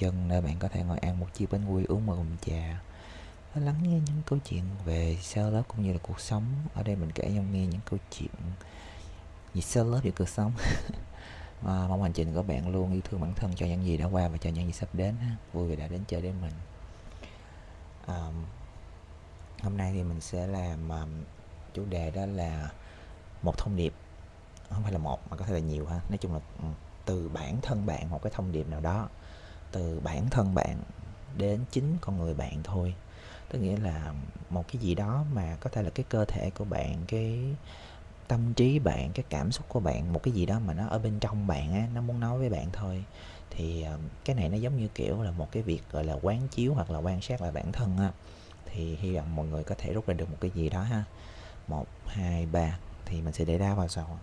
chân nơi bạn có thể ngồi ăn một chiếc bánh quy uống một ngụm trà. Và lắng nghe những câu chuyện về sơ lớp cũng như là cuộc sống. Ở đây mình kể cho nghe những câu chuyện về sơ lớp về cuộc sống. À, mong hành trình của bạn luôn yêu thương bản thân cho những gì đã qua và cho những gì sắp đến ha. vui vì đã đến chơi đến mình. À, hôm nay thì mình sẽ làm um, chủ đề đó là một thông điệp. Không phải là một mà có thể là nhiều ha. Nói chung là từ bản thân bạn một cái thông điệp nào đó từ bản thân bạn đến chính con người bạn thôi. Tức nghĩa là một cái gì đó mà có thể là cái cơ thể của bạn, cái tâm trí bạn, cái cảm xúc của bạn, một cái gì đó mà nó ở bên trong bạn á, nó muốn nói với bạn thôi. Thì ờ, cái này nó giống như kiểu là một cái việc, gọi là, quán chiếu hoặc là quan sát lại bản thân á. Thì hy vọng mọi người có thể rút ra được một cái gì đó ha. Một, hai, ba, thì mình sẽ để ra vào sau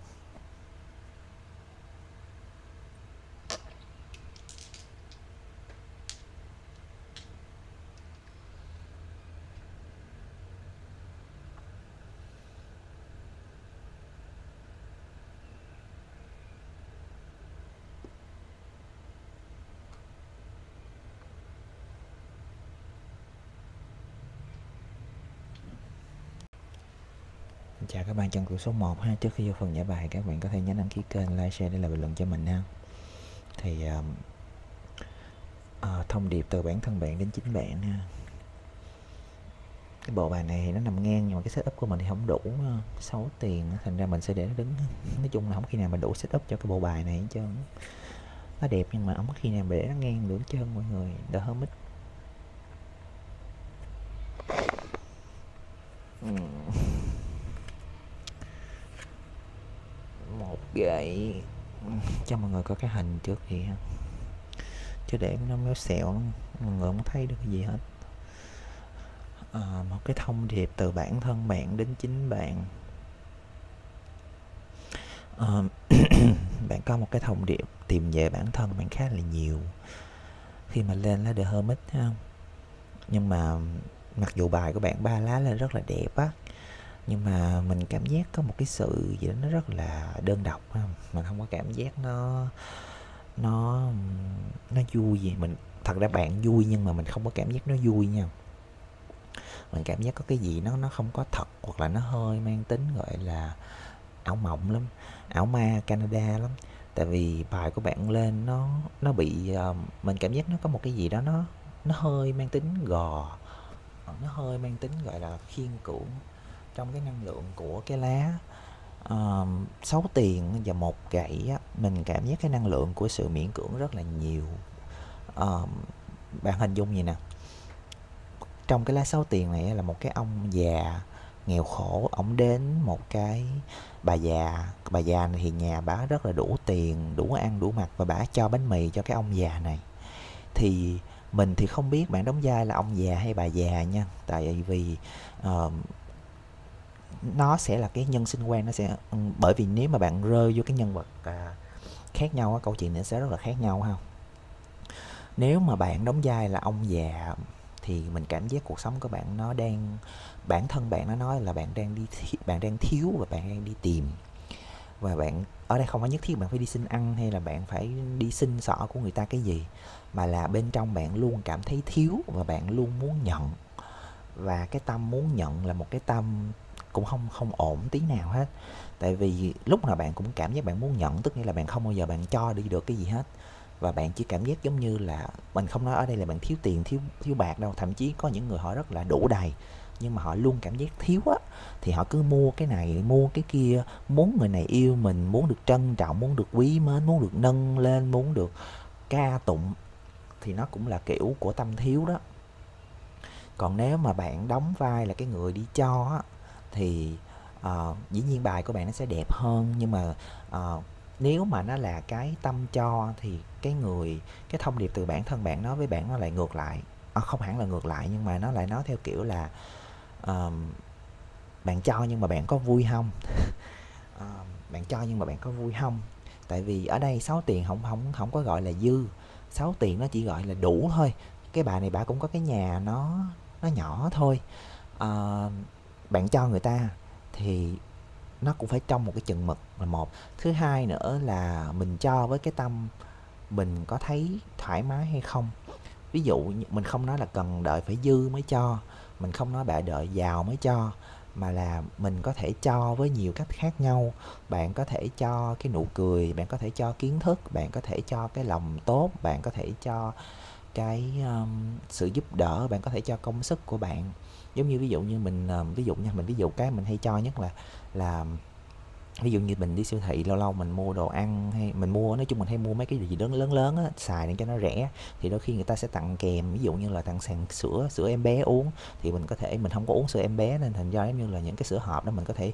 Chào các bạn trong cửa số 1 ha. Trước khi vô phần giải bài các bạn có thể nhấn đăng ký kênh, like, share để lại bình luận cho mình ha. Thì uh, uh, thông điệp từ bản thân bạn đến chính bạn ha. Cái bộ bài này thì nó nằm ngang nhưng mà cái setup của mình thì không đủ ờ, uh, 6 tiền Thành ra mình sẽ để nó đứng Nói chung là không khi nào mà đủ setup cho cái bộ bài này hết trơn Nó đẹp nhưng mà không khi nào mà để nó ngang được hết trơn mọi người. Đỡ hơn mít Uhm. một gậy cho mọi người có cái hình trước thì ha chứ để nó méo xẹo mọi người không thấy được cái gì hết. À, một cái thông điệp từ bản thân bạn đến chính bạn. À, bạn có một cái thông điệp tìm về bản thân bạn khá là nhiều. Khi mà lên lá The Hermit ha nhưng mà mặc dù bài của bạn ba lá lên rất là đẹp á nhưng mà mình cảm giác có một cái sự gì đó nó rất là đơn độc không? Mình không có cảm giác nó nó nó vui gì. Mình thật ra bạn vui nhưng mà mình không có cảm giác nó vui nha. Mình cảm giác có cái gì nó nó không có thật hoặc là nó hơi mang tính gọi là ảo mộng lắm ảo ma Canada lắm. Tại vì bài của bạn lên nó nó bị uh, mình cảm giác nó có một cái gì đó nó nó hơi mang tính gò nó hơi mang tính gọi là khiên cưỡng trong cái năng lượng của cái lá uh, 6 tiền và một gậy á, mình cảm giác cái năng lượng của sự miễn cưỡng rất là nhiều. Uh, bạn hình dung gì nè? Trong cái lá 6 tiền này là một cái ông già nghèo khổ ổng đến một cái bà già bà già này thì nhà bà rất là đủ tiền đủ ăn đủ mặc và bà cho bánh mì cho cái ông già này. Thì mình thì không biết bạn đóng vai là ông già hay bà già nha tại vì uh, nó sẽ là cái nhân sinh quan nó sẽ ừ, bởi vì nếu mà bạn rơi vô cái nhân vật à, khác nhau á câu chuyện nó sẽ rất là khác nhau ha. Nếu mà bạn đóng vai là ông già thì mình cảm giác cuộc sống của bạn nó đang bản thân bạn nó nói là bạn đang đi bạn đang thiếu và bạn đang đi tìm. Và bạn ở đây không phải nhất thiết bạn phải đi xin ăn hay là bạn phải đi xin sỏ của người ta cái gì mà là bên trong bạn luôn cảm thấy thiếu và bạn luôn muốn nhận. Và cái tâm muốn nhận là một cái tâm cũng không không ổn tí nào hết. Tại vì lúc nào bạn cũng cảm giác bạn muốn nhận, tức nghĩa là bạn không bao giờ bạn cho đi được cái gì hết. Và bạn chỉ cảm giác giống như là mình không nói ở đây là bạn thiếu tiền, thiếu thiếu bạc đâu. Thậm chí có những người họ rất là đủ đầy, nhưng mà họ luôn cảm giác thiếu á. Thì họ cứ mua cái này, mua cái kia, muốn người này yêu mình, muốn được trân trọng, muốn được quý mến, muốn được nâng lên, muốn được ca tụng, thì nó cũng là kiểu của tâm thiếu đó. Còn nếu mà bạn đóng vai là cái người đi cho á thì uh, dĩ nhiên bài của bạn nó sẽ đẹp hơn. Nhưng mà uh, nếu mà nó là cái tâm cho thì cái người cái thông điệp từ bản thân bạn nói với bạn nó lại ngược lại. À, không hẳn là ngược lại nhưng mà nó lại nói theo kiểu là uh, bạn cho nhưng mà bạn có vui không? Uh, bạn cho nhưng mà bạn có vui không? Tại vì ở đây sáu tiền không không không có gọi là dư. Sáu tiền nó chỉ gọi là đủ thôi. Cái bà này bà cũng có cái nhà nó nó nhỏ thôi. Uh, bạn cho người ta thì nó cũng phải trong một cái chừng mực là một. Thứ hai nữa là mình cho với cái tâm mình có thấy thoải mái hay không. Ví dụ mình không nói là cần đợi phải dư mới cho mình không nói bạn đợi giàu mới cho mà là mình có thể cho với nhiều cách khác nhau. Bạn có thể cho cái nụ cười bạn có thể cho kiến thức bạn có thể cho cái lòng tốt bạn có thể cho cái um, sự giúp đỡ bạn có thể cho công sức của bạn giống như ví dụ như mình ờ, ví dụ nha, mình ví dụ cái mình hay cho nhất là là ví dụ như mình đi siêu thị lâu lâu mình mua đồ ăn hay mình mua nói chung mình hay mua mấy cái gì lớn lớn lớn á xài để cho nó rẻ thì đôi khi người ta sẽ tặng kèm ví dụ như là tặng sàn sữa sữa em bé uống thì mình có thể mình không có uống sữa em bé nên thành ra giống như là những cái sữa hộp đó mình có thể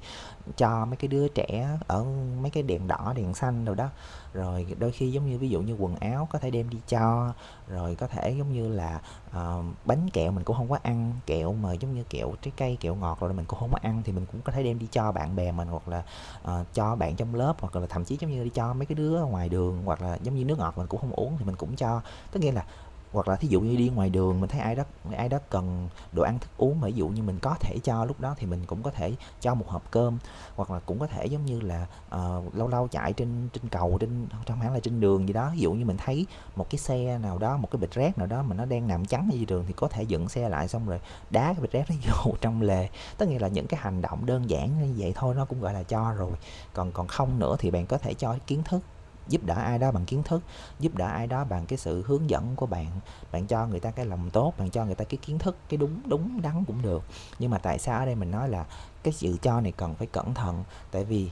cho mấy cái đứa trẻ ở mấy cái đèn đỏ đèn xanh rồi đó. Rồi đôi khi giống như ví dụ như quần áo có thể đem đi cho rồi có thể giống như là uh, bánh kẹo mình cũng không có ăn kẹo mà giống như kẹo trái cây kẹo ngọt rồi mình cũng không có ăn thì mình cũng có thể đem đi cho bạn bè mình hoặc là uh, Ờ, cho bạn trong lớp hoặc là thậm chí giống như đi cho mấy cái đứa ngoài đường hoặc là giống như nước ngọt mình cũng không uống thì mình cũng cho. Tất nhiên là hoặc là thí dụ như đi ngoài đường mình thấy ai đó ai đó cần đồ ăn thức uống mà ví dụ như mình có thể cho lúc đó thì mình cũng có thể cho một hộp cơm hoặc là cũng có thể giống như là uh, lâu lâu chạy trên trên cầu trên trong hẳn là trên đường gì đó. Ví dụ như mình thấy một cái xe nào đó một cái bịch rác nào đó mà nó đang nằm trắng ở đường thì có thể dựng xe lại xong rồi đá cái bịch rác nó vô trong lề. Tất nhiên là những cái hành động đơn giản như vậy thôi nó cũng gọi là cho rồi. Còn còn không nữa thì bạn có thể cho kiến thức giúp đỡ ai đó bằng kiến thức, giúp đỡ ai đó bằng cái sự hướng dẫn của bạn. Bạn cho người ta cái lòng tốt, bạn cho người ta cái kiến thức, cái đúng đúng đắn cũng được. Nhưng mà tại sao ở đây mình nói là cái sự cho này cần phải cẩn thận? Tại vì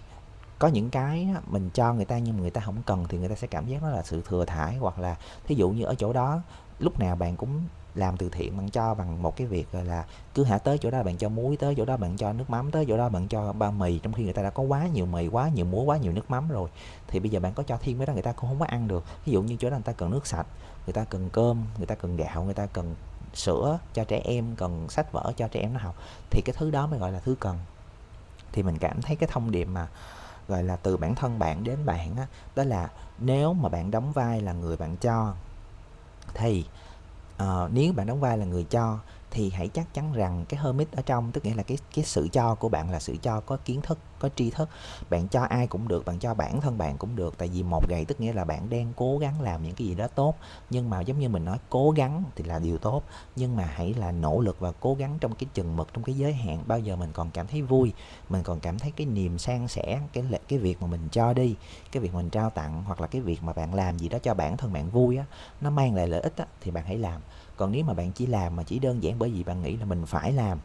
có những cái mình cho người ta nhưng mà người ta không cần thì người ta sẽ cảm giác nó là sự thừa thải hoặc là thí dụ như ở chỗ đó, lúc nào bạn cũng làm từ thiện bạn cho bằng một cái việc là cứ hả tới chỗ đó bạn cho muối tới chỗ đó bạn cho nước mắm tới chỗ đó bạn cho bao mì trong khi người ta đã có quá nhiều mì quá nhiều muối quá nhiều nước mắm rồi thì bây giờ bạn có cho thêm cái đó người ta cũng không có ăn được. Ví dụ như chỗ đó người ta cần nước sạch người ta cần cơm người ta cần gạo người ta cần sữa cho trẻ em cần sách vở cho trẻ em nó học thì cái thứ đó mới gọi là thứ cần. Thì mình cảm thấy cái thông điệp mà gọi là từ bản thân bạn đến bạn đó, đó là nếu mà bạn đóng vai là người bạn cho thì Ờ, nếu bạn đóng vai là người cho thì hãy chắc chắn rằng cái hermit ở trong tức nghĩa là cái cái sự cho của bạn là sự cho có kiến thức có tri thức. Bạn cho ai cũng được bạn cho bản thân bạn cũng được tại vì một ngày tức nghĩa là bạn đang cố gắng làm những cái gì đó tốt. Nhưng mà giống như mình nói cố gắng thì là điều tốt. Nhưng mà hãy là nỗ lực và cố gắng trong cái chừng mực trong cái giới hạn. Bao giờ mình còn cảm thấy vui mình còn cảm thấy cái niềm san sẻ cái cái việc mà mình cho đi cái việc mình trao tặng hoặc là cái việc mà bạn làm gì đó cho bản thân bạn vui á nó mang lại lợi ích á, thì bạn hãy làm còn nếu mà bạn chỉ làm mà chỉ đơn giản bởi vì bạn nghĩ là mình phải làm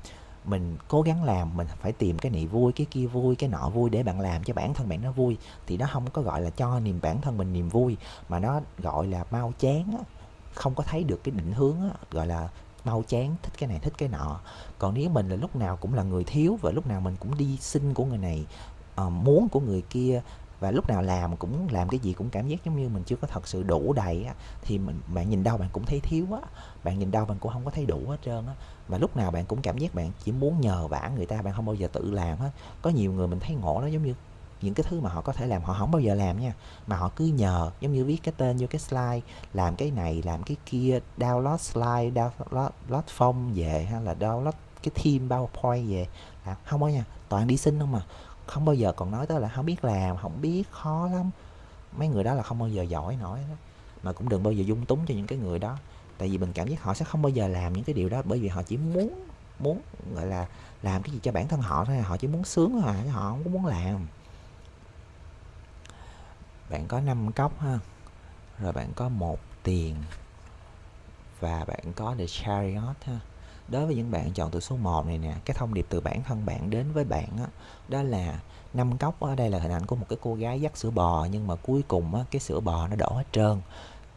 mình cố gắng làm mình phải tìm cái này vui cái kia vui cái nọ vui để bạn làm cho bản thân bạn nó vui thì nó không có gọi là cho niềm bản thân mình niềm vui mà nó gọi là mau chán không có thấy được cái định hướng gọi là mau chán thích cái này thích cái nọ. Còn nếu mình là lúc nào cũng là người thiếu và lúc nào mình cũng đi xin của người này uh, muốn của người kia và lúc nào làm cũng làm cái gì cũng cảm giác giống như mình chưa có thật sự đủ đầy á, thì mình bạn nhìn đâu bạn cũng thấy thiếu á. Bạn nhìn đâu bạn cũng không có thấy đủ hết trơn á. Và lúc nào bạn cũng cảm giác bạn chỉ muốn nhờ vả người ta bạn không bao giờ tự làm hết. Có nhiều người mình thấy ngộ nó giống như những cái thứ mà họ có thể làm họ không bao giờ làm nha. Mà họ cứ nhờ giống như viết cái tên vô cái slide làm cái này làm cái kia download slide download, download form về hay là download cái theme powerpoint về. À, không có nha toàn đi xin không mà không bao giờ còn nói tới là không biết làm, không biết, khó lắm. Mấy người đó là không bao giờ giỏi nổi đó. mà cũng đừng bao giờ dung túng cho những cái người đó. Tại vì mình cảm giác họ sẽ không bao giờ làm những cái điều đó bởi vì họ chỉ muốn muốn, gọi là, làm cái gì cho bản thân họ thôi à. họ chỉ muốn sướng thôi à, chứ họ không có muốn làm. Bạn có 5 cốc ha, rồi bạn có một tiền, và bạn có the chariot ha đối với những bạn chọn từ số 1 này nè cái thông điệp từ bản thân bạn đến với bạn đó, đó là năm cốc ở đây là hình ảnh của một cái cô gái dắt sữa bò nhưng mà cuối cùng á, cái sữa bò nó đổ hết trơn.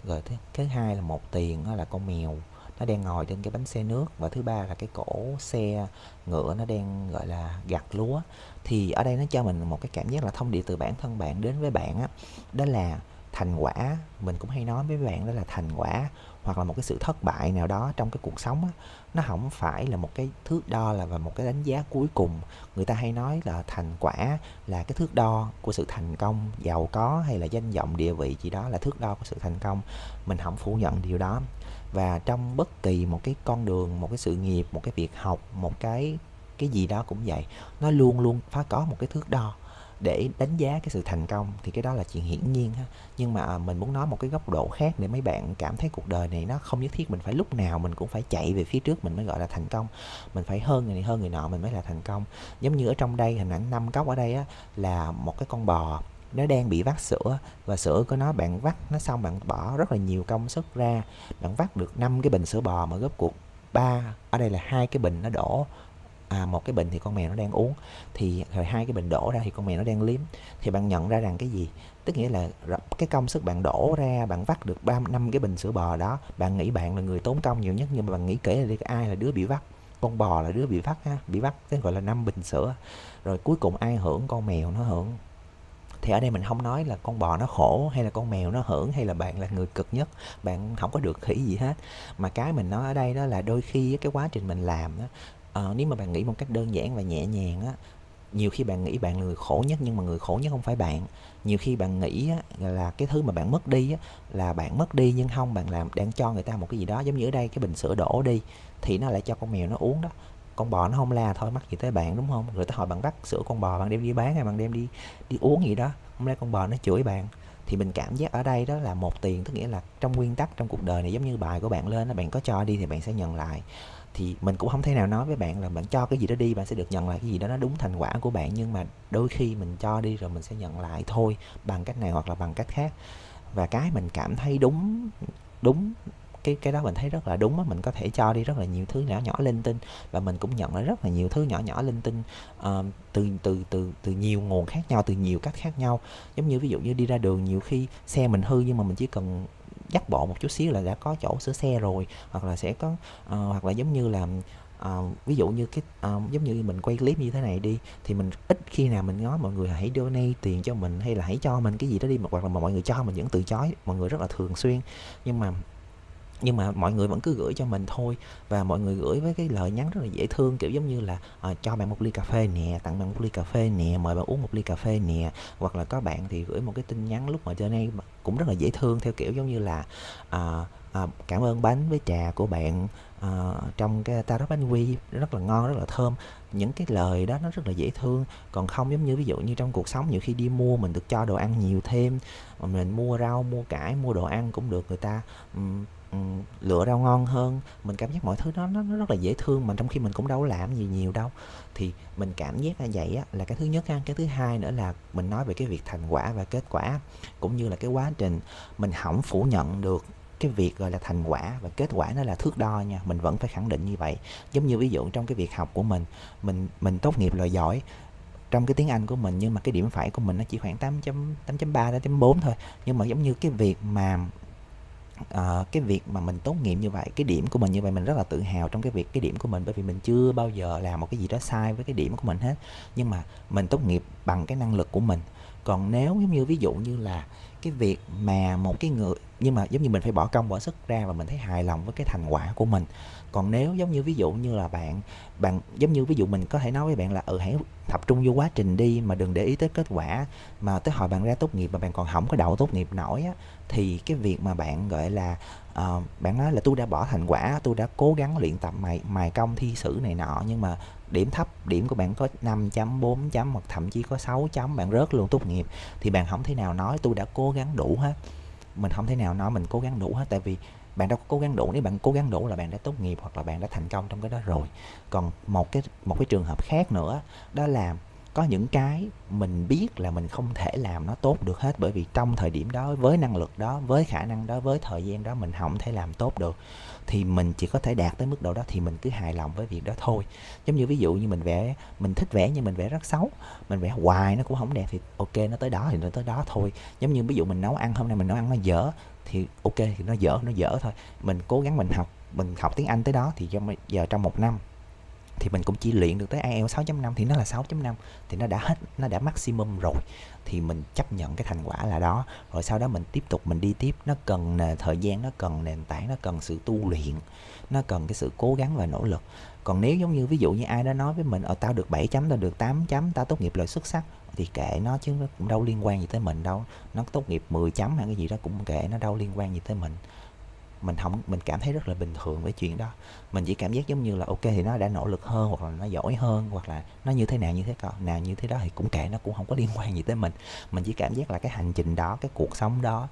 Rồi thứ, thứ hai là một tiền đó là con mèo nó đang ngồi trên cái bánh xe nước. Và thứ ba là cái cổ xe ngựa nó đang gọi là gặt lúa. Thì ở đây nó cho mình một cái cảm giác là thông điệp từ bản thân bạn đến với bạn á đó là thành quả. Mình cũng hay nói với bạn đó là thành quả hoặc là một cái sự thất bại nào đó trong cái cuộc sống á, nó không phải là một cái thước đo là và một cái đánh giá cuối cùng. Người ta hay nói là thành quả là cái thước đo của sự thành công giàu có hay là danh vọng địa vị gì đó là thước đo của sự thành công. Mình không phủ nhận điều đó. Và trong bất kỳ một cái con đường một cái sự nghiệp một cái việc học một cái cái gì đó cũng vậy nó luôn luôn phải có một cái thước đo để đánh giá cái sự thành công thì cái đó là chuyện hiển nhiên ha. Nhưng mà à, mình muốn nói một cái góc độ khác để mấy bạn cảm thấy cuộc đời này nó không nhất thiết mình phải lúc nào mình cũng phải chạy về phía trước mình mới gọi là thành công. Mình phải hơn người này hơn người nọ mình mới là thành công. Giống như ở trong đây hình ảnh năm góc ở đây á, là một cái con bò nó đang bị vắt sữa và sữa của nó bạn vắt nó xong bạn bỏ rất là nhiều công sức ra. Bạn vắt được năm cái bình sữa bò mà gấp cuộc ba ở đây là hai cái bình nó đổ à, một cái bình thì con mèo nó đang uống. Thì rồi hai cái bình đổ ra thì con mèo nó đang liếm. Thì bạn nhận ra rằng cái gì? Tức nghĩa là cái công sức bạn đổ ra bạn vắt được ba năm cái bình sữa bò đó bạn nghĩ bạn là người tốn công nhiều nhất nhưng mà bạn nghĩ kể là ai là đứa bị vắt? Con bò là đứa bị vắt ha bị vắt cái gọi là năm bình sữa. Rồi cuối cùng ai hưởng? Con mèo nó hưởng. Thì ở đây mình không nói là con bò nó khổ hay là con mèo nó hưởng hay là bạn là người cực nhất. Bạn không có được khỉ gì hết. Mà cái mình nói ở đây đó là đôi khi cái quá trình mình làm đó ờ, nếu mà bạn nghĩ một cách đơn giản và nhẹ nhàng á nhiều khi bạn nghĩ bạn là người khổ nhất nhưng mà người khổ nhất không phải bạn. Nhiều khi bạn nghĩ á, là cái thứ mà bạn mất đi á, là bạn mất đi nhưng không bạn làm đang cho người ta một cái gì đó giống như ở đây cái bình sữa đổ đi thì nó lại cho con mèo nó uống đó. Con bò nó không la thôi mắc gì tới bạn đúng không? Rồi tới hỏi bạn bắt sữa con bò bạn đem đi bán hay bạn đem đi đi uống gì đó hôm nay con bò nó chửi bạn? Thì mình cảm giác ở đây đó là một tiền, tức nghĩa là trong nguyên tắc, trong cuộc đời này giống như bài của bạn lên là bạn có cho đi thì bạn sẽ nhận lại. Thì mình cũng không thể nào nói với bạn là bạn cho cái gì đó đi, bạn sẽ được nhận lại cái gì đó, nó đúng thành quả của bạn, nhưng mà đôi khi mình cho đi rồi mình sẽ nhận lại thôi, bằng cách này hoặc là bằng cách khác. Và cái mình cảm thấy đúng đúng cái cái đó mình thấy rất là đúng á mình có thể cho đi rất là nhiều thứ nhỏ nhỏ linh tinh và mình cũng nhận rất là nhiều thứ nhỏ nhỏ linh tinh uh, từ từ từ từ nhiều nguồn khác nhau từ nhiều cách khác nhau. Giống như ví dụ như đi ra đường nhiều khi xe mình hư nhưng mà mình chỉ cần dắt bộ một chút xíu là đã có chỗ sửa xe rồi hoặc là sẽ có uh, hoặc là giống như là uh, ví dụ như cái uh, giống như mình quay clip như thế này đi thì mình ít khi nào mình nói mọi người hãy donate tiền cho mình hay là hãy cho mình cái gì đó đi hoặc là mọi người cho mình vẫn từ chối mọi người rất là thường xuyên. Nhưng mà nhưng mà mọi người vẫn cứ gửi cho mình thôi. Và mọi người gửi với cái lời nhắn rất là dễ thương kiểu giống như là à, cho bạn một ly cà phê nè tặng bạn một ly cà phê nè mời bạn uống một ly cà phê nè. Hoặc là có bạn thì gửi một cái tin nhắn lúc mà trên đây cũng rất là dễ thương theo kiểu giống như là à, à, cảm ơn bánh với trà của bạn à, trong cái tarot bánh quy. Rất là ngon rất là thơm. Những cái lời đó nó rất là dễ thương. Còn không giống như ví dụ như trong cuộc sống nhiều khi đi mua mình được cho đồ ăn nhiều thêm mình mua rau mua cải mua đồ ăn cũng được người ta um, Ừ, lựa rau ngon hơn. Mình cảm giác mọi thứ nó, nó rất là dễ thương mà trong khi mình cũng đâu có làm gì nhiều đâu. Thì mình cảm giác là vậy á, là cái thứ nhất ha cái thứ hai nữa là mình nói về cái việc thành quả và kết quả cũng như là cái quá trình mình không phủ nhận được cái việc gọi là thành quả và kết quả nó là thước đo nha. Mình vẫn phải khẳng định như vậy. Giống như ví dụ trong cái việc học của mình mình mình tốt nghiệp loại giỏi trong cái tiếng Anh của mình nhưng mà cái điểm phải của mình nó chỉ khoảng 8.8.3 đến 4 thôi. Nhưng mà giống như cái việc mà uh, cái việc mà mình tốt nghiệp như vậy cái điểm của mình như vậy mình rất là tự hào trong cái việc cái điểm của mình bởi vì mình chưa bao giờ làm một cái gì đó sai với cái điểm của mình hết. Nhưng mà mình tốt nghiệp bằng cái năng lực của mình. Còn nếu giống như ví dụ như là cái việc mà một cái người nhưng mà giống như mình phải bỏ công bỏ sức ra và mình thấy hài lòng với cái thành quả của mình. Còn nếu giống như ví dụ như là bạn bạn giống như ví dụ mình có thể nói với bạn là ừ hãy tập trung vô quá trình đi mà đừng để ý tới kết quả mà tới hồi bạn ra tốt nghiệp mà bạn còn không có đậu tốt nghiệp nổi á thì cái việc mà bạn gọi là uh, bạn nói là tôi đã bỏ thành quả tôi đã cố gắng luyện tập mài mài công thi sử này nọ nhưng mà điểm thấp điểm của bạn có 5 chấm 4 chấm hoặc thậm chí có 6 chấm bạn rớt luôn tốt nghiệp. Thì bạn không thể nào nói tôi đã cố gắng đủ hết. Mình không thể nào nói mình cố gắng đủ hết tại vì bạn đâu có cố gắng đủ. Nếu bạn cố gắng đủ là bạn đã tốt nghiệp hoặc là bạn đã thành công trong cái đó rồi. Còn một cái một cái trường hợp khác nữa đó là có những cái mình biết là mình không thể làm nó tốt được hết, bởi vì trong thời điểm đó, với năng lực đó, với khả năng đó, với thời gian đó, mình không thể làm tốt được. Thì mình chỉ có thể đạt tới mức độ đó thì mình cứ hài lòng với việc đó thôi. Giống như ví dụ như mình vẽ, mình thích vẽ nhưng mình vẽ rất xấu, mình vẽ hoài nó cũng không đẹp thì ok, nó tới đó thì nó tới đó thôi. Giống như ví dụ mình nấu ăn, hôm nay mình nấu ăn nó dở thì ok thì nó dở nó dở thôi. Mình cố gắng mình học mình học tiếng Anh tới đó thì trong giờ trong một năm thì mình cũng chỉ luyện được tới IELTS 6.5 thì nó là 6.5 thì nó đã hết, nó đã maximum rồi. Thì mình chấp nhận cái thành quả là đó. Rồi sau đó mình tiếp tục mình đi tiếp. Nó cần thời gian, nó cần nền tảng, nó cần sự tu luyện, nó cần cái sự cố gắng và nỗ lực. Còn nếu giống như ví dụ như ai đó nói với mình ở tao được 7 chấm, tao được 8 chấm, tao tốt nghiệp loại xuất sắc, thì kệ nó chứ nó cũng đâu liên quan gì tới mình đâu. Nó tốt nghiệp 10 chấm hay cái gì đó cũng kệ, nó đâu liên quan gì tới mình mình không mình cảm thấy rất là bình thường với chuyện đó. Mình chỉ cảm giác giống như là, ok, thì nó đã nỗ lực hơn, hoặc là nó giỏi hơn, hoặc là nó như thế nào, như thế còn nào như thế đó, thì cũng kệ, nó cũng không có liên quan gì tới mình. Mình chỉ cảm giác là cái hành trình đó, cái cuộc sống đó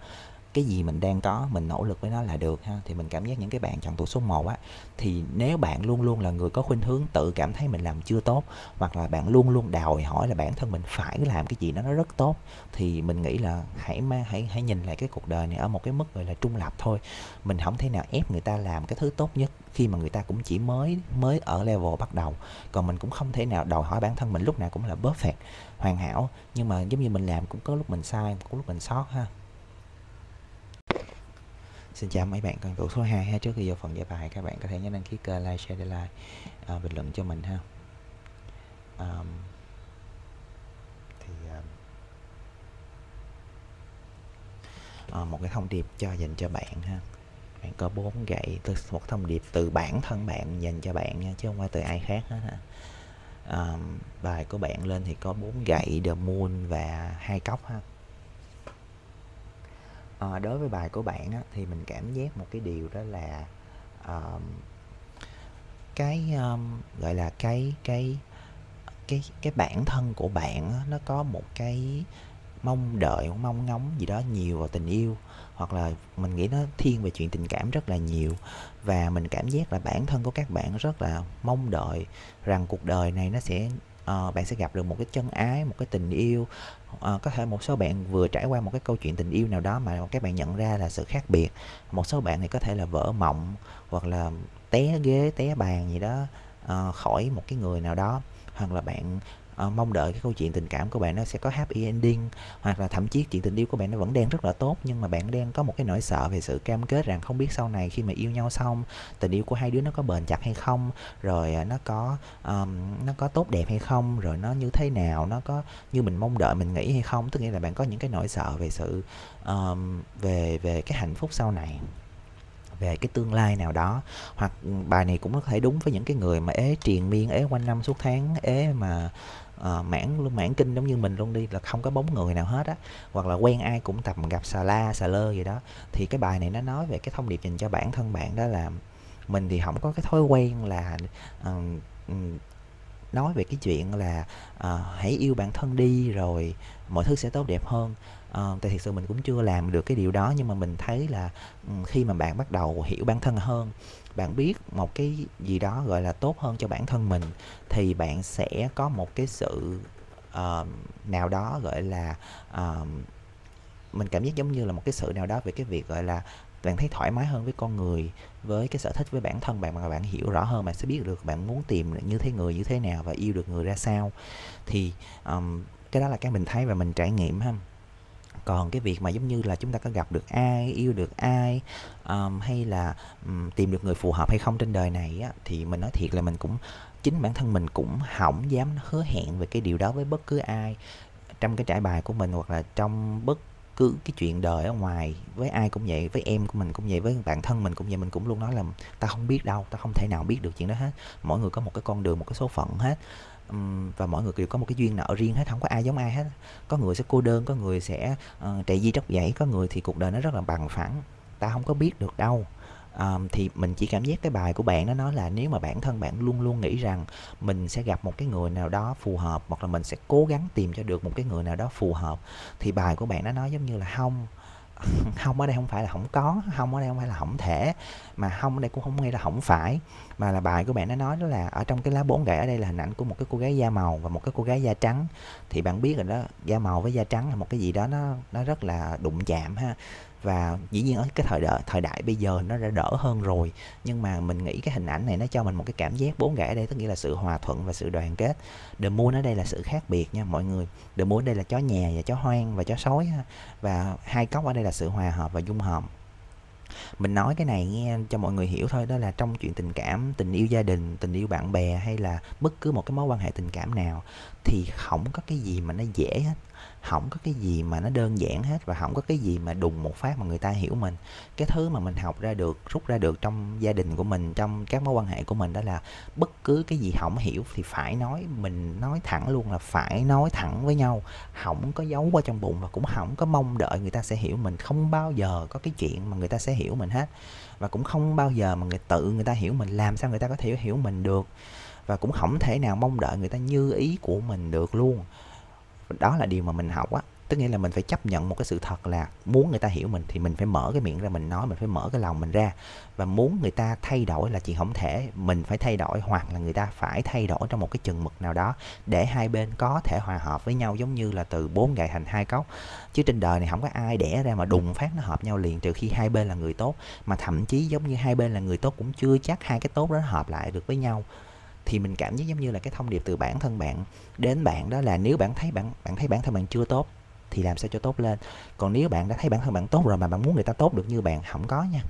cái gì mình đang có, mình nỗ lực với nó là được ha. Thì mình cảm giác những cái bạn chọn tuổi số 1 á, thì nếu bạn luôn luôn là người có khuynh hướng tự cảm thấy mình làm chưa tốt, hoặc là bạn luôn luôn đòi hỏi là bản thân mình phải làm cái gì đó nó rất tốt, thì mình nghĩ là hãy hãy hãy nhìn lại cái cuộc đời này ở một cái mức gọi là trung lập thôi. Mình không thể nào ép người ta làm cái thứ tốt nhất khi mà người ta cũng chỉ mới mới ở level bắt đầu. Còn mình cũng không thể nào đòi hỏi bản thân mình lúc nào cũng là perfect, hoàn hảo. Nhưng mà giống như mình làm cũng có lúc mình sai, cũng có lúc mình sót ha. Xin chào mấy bạn cần thủ số 2 ha. Trước khi vô phần giải bài các bạn có thể nhấn đăng ký kênh, like, share, để like, à, bình luận cho mình ha. Um, thì à, một cái thông điệp cho dành cho bạn ha. Bạn có bốn gậy từ một thông điệp từ bản thân bạn dành cho bạn nha chứ không phải từ ai khác hết ha. Um, bài của bạn lên thì có bốn gậy, the moon và hai cốc ha à, đối với bài của bạn á, thì mình cảm giác một cái điều đó là um, cái um, gọi là cái cái cái cái bản thân của bạn á, nó có một cái mong đợi mong ngóng gì đó nhiều vào tình yêu hoặc là mình nghĩ nó thiên về chuyện tình cảm rất là nhiều. Và mình cảm giác là bản thân của các bạn rất là mong đợi rằng cuộc đời này nó sẽ uh, bạn sẽ gặp được một cái chân ái một cái tình yêu. Uh, có thể một số bạn vừa trải qua một cái câu chuyện tình yêu nào đó mà các bạn nhận ra là sự khác biệt. Một số bạn thì có thể là vỡ mộng hoặc là té ghế té bàn gì đó uh, khỏi một cái người nào đó. Hoặc là bạn uh, mong đợi cái câu chuyện tình cảm của bạn nó sẽ có happy ending hoặc là thậm chí chuyện tình yêu của bạn nó vẫn đang rất là tốt nhưng mà bạn đang có một cái nỗi sợ về sự cam kết rằng không biết sau này khi mà yêu nhau xong tình yêu của hai đứa nó có bền chặt hay không rồi uh, nó có um, nó có tốt đẹp hay không rồi nó như thế nào nó có như mình mong đợi mình nghĩ hay không? Tức nghĩa là bạn có những cái nỗi sợ về sự um, về về cái hạnh phúc sau này về cái tương lai nào đó. Hoặc bài này cũng có thể đúng với những cái người mà ế triền miên ế quanh năm suốt tháng ế mà Ờ, uh, mãn luôn mãn kinh giống như mình luôn đi là không có bóng người nào hết á. Hoặc là quen ai cũng tập gặp xà la xà lơ gì đó. Thì cái bài này nó nói về cái thông điệp dành cho bản thân bạn đó là mình thì không có cái thói quen là uh, nói về cái chuyện là uh, hãy yêu bản thân đi rồi mọi thứ sẽ tốt đẹp hơn. Uh, tại thực sự mình cũng chưa làm được cái điều đó nhưng mà mình thấy là um, khi mà bạn bắt đầu hiểu bản thân hơn bạn biết một cái gì đó gọi là tốt hơn cho bản thân mình thì bạn sẽ có một cái sự uh, nào đó gọi là uh, mình cảm giác giống như là một cái sự nào đó về cái việc gọi là bạn thấy thoải mái hơn với con người với cái sở thích với bản thân bạn mà bạn hiểu rõ hơn bạn sẽ biết được bạn muốn tìm như thế người như thế nào và yêu được người ra sao. Thì um, cái đó là cái mình thấy và mình trải nghiệm ha còn cái việc mà giống như là chúng ta có gặp được ai yêu được ai um, hay là um, tìm được người phù hợp hay không trên đời này á, thì mình nói thiệt là mình cũng chính bản thân mình cũng hỏng dám hứa hẹn về cái điều đó với bất cứ ai. Trong cái trải bài của mình hoặc là trong bất cứ cái chuyện đời ở ngoài với ai cũng vậy với em của mình cũng vậy với bản thân mình cũng vậy mình cũng luôn nói là ta không biết đâu ta không thể nào biết được chuyện đó hết. Mỗi người có một cái con đường một cái số phận hết và mọi người đều có một cái duyên nợ riêng hết không có ai giống ai hết. Có người sẽ cô đơn có người sẽ uh, chạy di tróc dãy có người thì cuộc đời nó rất là bằng phẳng ta không có biết được đâu. Um, thì mình chỉ cảm giác cái bài của bạn nó nói là nếu mà bản thân bạn luôn luôn nghĩ rằng mình sẽ gặp một cái người nào đó phù hợp hoặc là mình sẽ cố gắng tìm cho được một cái người nào đó phù hợp thì bài của bạn nó nói giống như là không. không, ở đây không phải là không có, không, ở đây không phải là không thể, mà không, ở đây cũng không nghĩa là không phải. Mà là bài của bạn nó nói đó là ở trong cái lá bốn gậy, ở đây là hình ảnh của một cái cô gái da màu và một cái cô gái da trắng. Thì bạn biết rồi đó, da màu với da trắng là một cái gì đó nó nó rất là đụng chạm ha và dĩ nhiên ở cái thời đại thời đại bây giờ nó đã đỡ hơn rồi. Nhưng mà mình nghĩ cái hình ảnh này nó cho mình một cái cảm giác bốn gã ở đây, tức nghĩa là sự hòa thuận và sự đoàn kết. The Moon ở đây là sự khác biệt nha mọi người. The Moon ở đây là chó nhà và chó hoang và chó sói ha. và hai cốc ở đây là sự hòa hợp và dung hợp. Mình nói cái này nghe cho mọi người hiểu thôi, đó là trong chuyện tình cảm, tình yêu gia đình, tình yêu bạn bè hay là bất cứ một cái mối quan hệ tình cảm nào, thì không có cái gì mà nó dễ hết không có cái gì mà nó đơn giản hết và không có cái gì mà đùng một phát mà người ta hiểu mình. Cái thứ mà mình học ra được, rút ra được trong gia đình của mình, trong các mối quan hệ của mình đó là bất cứ cái gì không hiểu thì phải nói, mình nói thẳng luôn là phải nói thẳng với nhau. Không có giấu qua trong bụng và cũng không có mong đợi người ta sẽ hiểu mình. Không bao giờ có cái chuyện mà người ta sẽ hiểu mình hết. Và cũng không bao giờ mà người tự người ta hiểu mình. Làm sao người ta có thể hiểu mình được? Và cũng không thể nào mong đợi người ta như ý của mình được luôn đó là điều mà mình học á. Tức nghĩa là mình phải chấp nhận một cái sự thật là muốn người ta hiểu mình thì mình phải mở cái miệng ra mình nói, mình phải mở cái lòng mình ra. Và muốn người ta thay đổi là chuyện không thể, mình phải thay đổi hoặc là người ta phải thay đổi trong một cái chừng mực nào đó để hai bên có thể hòa hợp với nhau giống như là từ bốn gậy thành hai cốc. Chứ trên đời này không có ai đẻ ra mà đùng phát nó hợp nhau liền trừ khi hai bên là người tốt. Mà thậm chí giống như hai bên là người tốt cũng chưa chắc hai cái tốt đó hợp lại được với nhau thì mình cảm giác giống như là cái thông điệp từ bản thân bạn đến bạn đó là nếu bạn thấy bạn bạn thấy bản thân bạn chưa tốt thì làm sao cho tốt lên. Còn nếu bạn đã thấy bản thân bạn tốt rồi mà bạn muốn người ta tốt được như bạn, không có nha.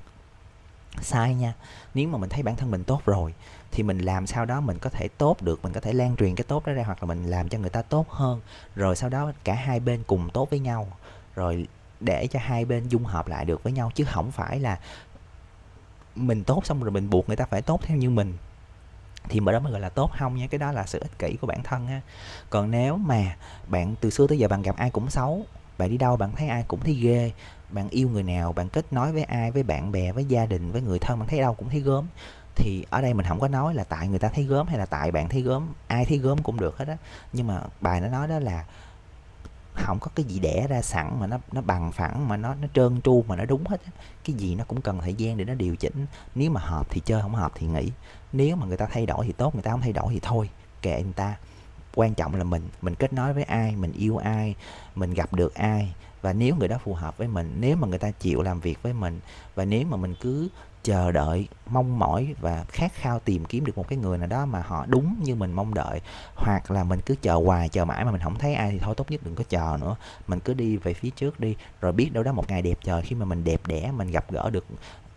Sai nha. Nếu mà mình thấy bản thân mình tốt rồi thì mình làm sao đó mình có thể tốt được, mình có thể lan truyền cái tốt đó ra hoặc là mình làm cho người ta tốt hơn. Rồi sau đó cả hai bên cùng tốt với nhau. Rồi để cho hai bên dung hợp lại được với nhau chứ không phải là mình tốt xong rồi mình buộc người ta phải tốt theo như mình thì mới đó mới gọi là tốt không nha, cái đó là sự ích kỷ của bản thân ha. Còn nếu mà bạn từ xưa tới giờ bạn gặp ai cũng xấu, bạn đi đâu bạn thấy ai cũng thấy ghê, bạn yêu người nào, bạn kết nối với ai, với bạn bè, với gia đình, với người thân bạn thấy đâu cũng thấy gớm, thì ở đây mình không có nói là tại người ta thấy gớm hay là tại bạn thấy gớm, ai thấy gớm cũng được hết á. Nhưng mà bài nó nói đó là không có cái gì đẻ ra sẵn mà nó nó bằng phẳng, mà nó nó trơn tru mà nó đúng hết cái gì nó cũng cần thời gian để nó điều chỉnh, nếu mà hợp thì chơi không hợp thì nghỉ nếu mà người ta thay đổi thì tốt, người ta không thay đổi thì thôi. Kệ người ta. Quan trọng là mình mình kết nối với ai, mình yêu ai, mình gặp được ai. Và nếu người đó phù hợp với mình, nếu mà người ta chịu làm việc với mình, và nếu mà mình cứ chờ đợi, mong mỏi và khát khao tìm kiếm được một cái người nào đó mà họ đúng như mình mong đợi, hoặc là mình cứ chờ hoài, chờ mãi mà mình không thấy ai thì thôi, tốt nhất đừng có chờ nữa. Mình cứ đi về phía trước đi, rồi biết đâu đó một ngày đẹp trời khi mà mình đẹp đẽ, mình gặp gỡ được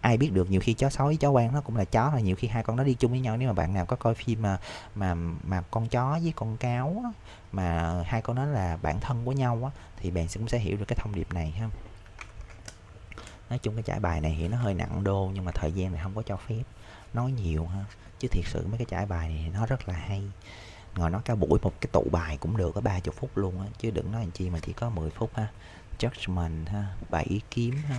ai biết được nhiều khi chó sói chó quan nó cũng là chó là nhiều khi hai con nó đi chung với nhau nếu mà bạn nào có coi phim mà mà mà con chó với con cáo á, mà hai con nó là bạn thân của nhau á, thì bạn cũng sẽ hiểu được cái thông điệp này ha. Nói chung cái trải bài này thì nó hơi nặng đô nhưng mà thời gian này không có cho phép nói nhiều ha. Chứ thiệt sự mấy cái trải bài này nó rất là hay. Ngồi nói cả buổi một cái tụ bài cũng được có ba chục phút luôn á chứ đừng nói làm chi mà chỉ có 10 phút ha. Judgment ha bảy kiếm ha.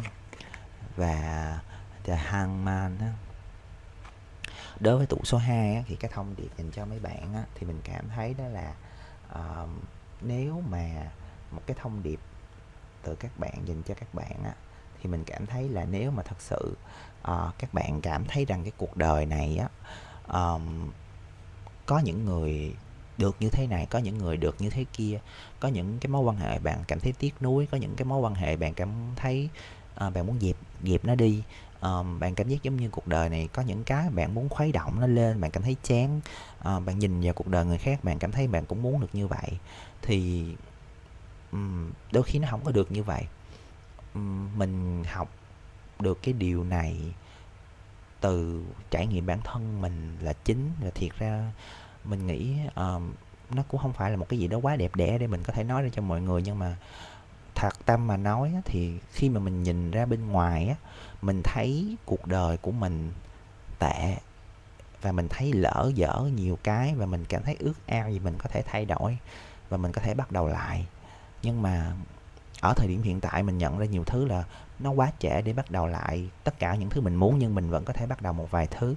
Và the hangman á. đối với tụ số 2 á, thì cái thông điệp dành cho mấy bạn á, thì mình cảm thấy đó là uh, nếu mà một cái thông điệp từ các bạn dành cho các bạn á, thì mình cảm thấy là nếu mà thật sự uh, các bạn cảm thấy rằng cái cuộc đời này á um, có những người được như thế này có những người được như thế kia có những cái mối quan hệ bạn cảm thấy tiếc nuối có những cái mối quan hệ bạn cảm thấy uh, bạn muốn dẹp dẹp nó đi um, bạn cảm giác giống như cuộc đời này có những cái bạn muốn khuấy động nó lên bạn cảm thấy chán. Uh, bạn nhìn vào cuộc đời người khác bạn cảm thấy bạn cũng muốn được như vậy. Thì um, đôi khi nó không có được như vậy. Mình học được cái điều này từ trải nghiệm bản thân mình là chính. Và thiệt ra mình nghĩ um, nó cũng không phải là một cái gì đó quá đẹp đẽ để mình có thể nói ra cho mọi người. Nhưng mà thật tâm mà nói thì khi mà mình nhìn ra bên ngoài á, mình thấy cuộc đời của mình tệ và mình thấy lỡ dở nhiều cái và mình cảm thấy ước ao gì mình có thể thay đổi và mình có thể bắt đầu lại. Nhưng mà ở thời điểm hiện tại mình nhận ra nhiều thứ là nó quá trễ để bắt đầu lại tất cả những thứ mình muốn nhưng mình vẫn có thể bắt đầu một vài thứ.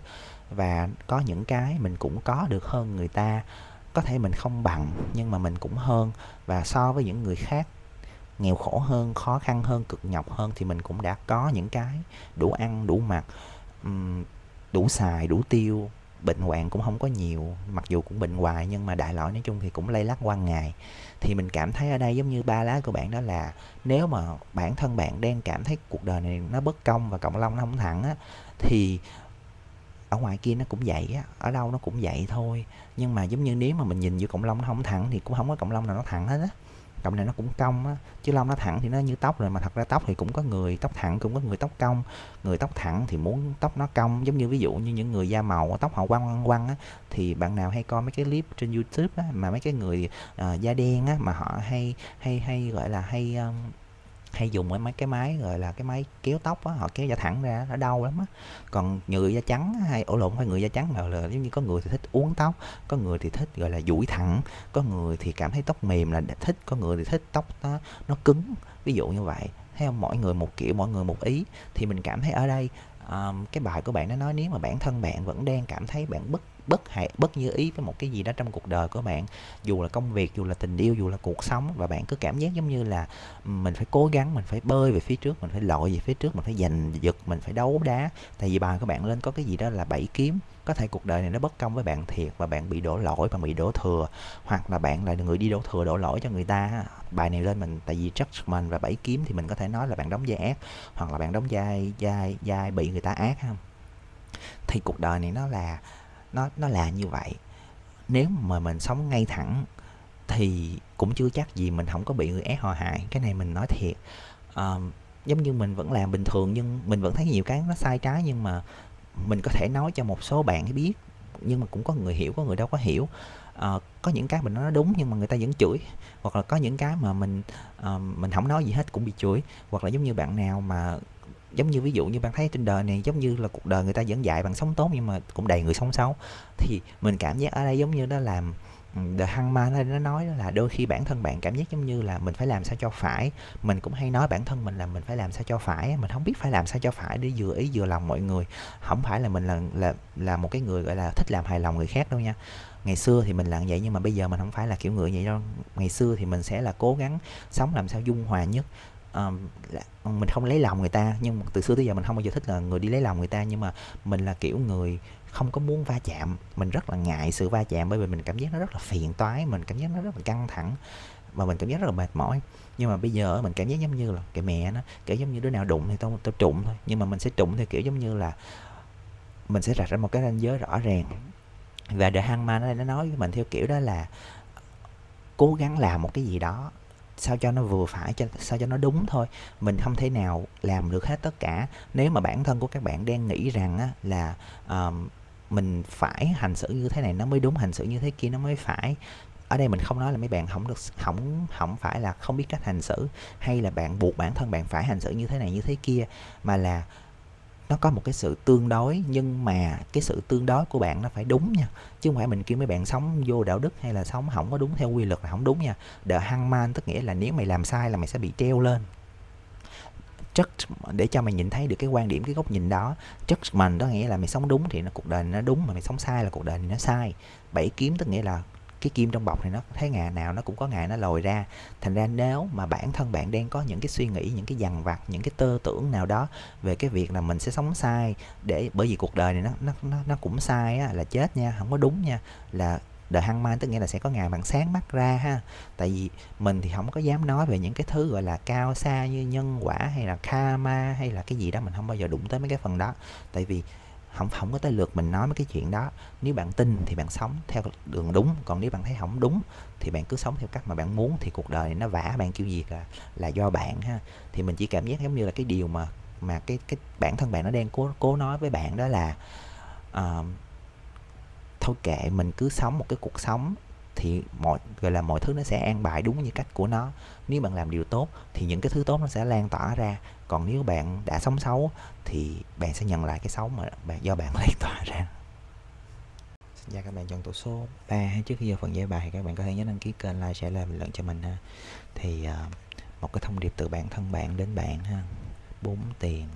Và có những cái mình cũng có được hơn người ta. Có thể mình không bằng nhưng mà mình cũng hơn. Và so với những người khác nghèo khổ hơn, khó khăn hơn, cực nhọc hơn thì mình cũng đã có những cái đủ ăn, đủ mặc đủ xài, đủ tiêu. Bệnh hoạn cũng không có nhiều, mặc dù cũng bệnh hoài nhưng mà đại loại nói chung thì cũng lây lắc qua ngày. Thì mình cảm thấy ở đây giống như ba lá của bạn đó là nếu mà bản thân bạn đang cảm thấy cuộc đời này nó bất công và cộng long nó không thẳng á, thì ở ngoài kia nó cũng vậy á, ở đâu nó cũng vậy thôi. Nhưng mà giống như nếu mà mình nhìn vô cộng long nó không thẳng thì cũng không có cộng long nào nó thẳng hết á cặp này nó cũng cong á chứ lông nó thẳng thì nó như tóc rồi mà thật ra tóc thì cũng có người tóc thẳng cũng có người tóc cong. Người tóc thẳng thì muốn tóc nó cong giống như ví dụ như những người da màu tóc họ quăng quăng quăng á thì bạn nào hay coi mấy cái clip trên youtube á mà mấy cái người uh, da đen á mà họ hay hay hay gọi là hay uh, hay dùng mấy cái máy gọi là cái máy kéo tóc á họ kéo da thẳng ra nó đau lắm á. Còn người da trắng hay ổ lộn phải người da trắng nào là giống như có người thì thích uống tóc có người thì thích gọi là duỗi thẳng có người thì cảm thấy tóc mềm là thích có người thì thích tóc nó nó cứng. Ví dụ như vậy theo mỗi người một kiểu mỗi người một ý. Thì mình cảm thấy ở đây um, cái bài của bạn nó nói nếu mà bản thân bạn vẫn đang cảm thấy bạn bất bất hại, bất như ý với một cái gì đó trong cuộc đời của bạn. Dù là công việc, dù là tình yêu, dù là cuộc sống, và bạn cứ cảm giác giống như là mình phải cố gắng, mình phải bơi về phía trước, mình phải lội về phía trước, mình phải giành giật, mình phải đấu đá. Tại vì bài của bạn lên có cái gì đó là bảy kiếm. Có thể cuộc đời này nó bất công với bạn thiệt và bạn bị đổ lỗi và bị đổ thừa, hoặc là bạn là người đi đổ thừa, đổ lỗi cho người ta bài này lên mình, tại vì judgment và bảy kiếm thì mình có thể nói là bạn đóng vai ác, hoặc là bạn đóng vai vai vai bị người ta ác không thì cuộc đời này nó là nó nó là như vậy. Nếu mà mình sống ngay thẳng thì cũng chưa chắc gì mình không có bị người ép họ hại. Cái này mình nói thiệt. Uh, giống như mình vẫn làm bình thường nhưng mình vẫn thấy nhiều cái nó sai trái nhưng mà mình có thể nói cho một số bạn biết nhưng mà cũng có người hiểu có người đâu có hiểu. Uh, có những cái mình nói đúng nhưng mà người ta vẫn chửi. Hoặc là có những cái mà mình uh, mình không nói gì hết cũng bị chửi. Hoặc là giống như bạn nào mà giống như ví dụ như bạn thấy trên đời này giống như là cuộc đời người ta vẫn dạy bạn sống tốt nhưng mà cũng đầy người sống xấu. Thì mình cảm giác ở đây giống như đó làm The Hangman nó, nó nói là đôi khi bản thân bạn cảm giác giống như là mình phải làm sao cho phải. Mình cũng hay nói bản thân mình là mình phải làm sao cho phải mình không biết phải làm sao cho phải để vừa ý vừa lòng mọi người. Không phải là mình là là là một cái người gọi là thích làm hài lòng người khác đâu nha. Ngày xưa thì mình là vậy nhưng mà bây giờ mình không phải là kiểu người vậy đâu. Ngày xưa thì mình sẽ là cố gắng sống làm sao dung hòa nhất um, mình không lấy lòng người ta nhưng từ xưa tới giờ mình không bao giờ thích là người đi lấy lòng người ta. Nhưng mà mình là kiểu người không có muốn va chạm mình rất là ngại sự va chạm bởi vì mình cảm giác nó rất là phiền toái mình cảm giác nó rất là căng thẳng mà mình cảm giác rất là mệt mỏi. Nhưng mà bây giờ mình cảm giác giống như là cái mẹ nó kiểu giống như đứa nào đụng thì tao tao trụng thôi. Nhưng mà mình sẽ trụng theo kiểu giống như là mình sẽ rạch ra một cái ranh giới rõ ràng. Và The Hangman ở đây nó nói với mình theo kiểu đó là cố gắng làm một cái gì đó sao cho nó vừa phải cho sao cho nó đúng thôi. Mình không thể nào làm được hết tất cả. Nếu mà bản thân của các bạn đang nghĩ rằng á, là um, mình phải hành xử như thế này nó mới đúng hành xử như thế kia nó mới phải. Ở đây mình không nói là mấy bạn không được không không phải là không biết cách hành xử hay là bạn buộc bản thân bạn phải hành xử như thế này như thế kia mà là nó có một cái sự tương đối, nhưng mà cái sự tương đối của bạn nó phải đúng nha. Chứ không phải mình kêu mấy bạn sống vô đạo đức hay là sống không có đúng theo quy luật là không đúng nha. The hangman tức nghĩa là nếu mày làm sai là mày sẽ bị treo lên. Chất để cho mày nhìn thấy được cái quan điểm, cái góc nhìn đó. Chất mình đó nghĩa là mày sống đúng thì nó, cuộc đời nó đúng, mà mày sống sai là cuộc đời nó sai. Bảy kiếm tức nghĩa là cái kim trong bọc này nó thấy ngày nào nó cũng có ngày nó lồi ra. Thành ra nếu mà bản thân bạn đang có những cái suy nghĩ những cái dằn vặt những cái tơ tưởng nào đó về cái việc là mình sẽ sống sai để bởi vì cuộc đời này nó nó nó, nó cũng sai á, là chết nha không có đúng nha là đời hăng mai tức nghĩa là sẽ có ngày bạn sáng mắt ra ha. Tại vì mình thì không có dám nói về những cái thứ gọi là cao xa như nhân quả hay là karma hay là cái gì đó mình không bao giờ đụng tới mấy cái phần đó. Tại vì không không có tới lượt mình nói mấy cái chuyện đó. Nếu bạn tin thì bạn sống theo đường đúng. Còn nếu bạn thấy không đúng thì bạn cứ sống theo cách mà bạn muốn thì cuộc đời này nó vả. Bạn kiểu gì là là do bạn ha. Thì mình chỉ cảm giác giống như là cái điều mà mà cái cái bản thân bạn nó đang cố cố nói với bạn đó là uh, thôi kệ mình cứ sống một cái cuộc sống thì mọi gọi là mọi thứ nó sẽ an bài đúng như cách của nó. Nếu bạn làm điều tốt thì những cái thứ tốt nó sẽ lan tỏa ra còn nếu bạn đã sống xấu thì bạn sẽ nhận lại cái xấu mà bạn do bạn lan tỏa ra. Xin chào các bạn chọn tổ số 3 trước khi vào phần giải bài các bạn có thể nhớ đăng ký kênh like share làm bình luận cho mình ha. Thì uh, một cái thông điệp từ bản thân bạn đến bạn ha. Bốn tiền.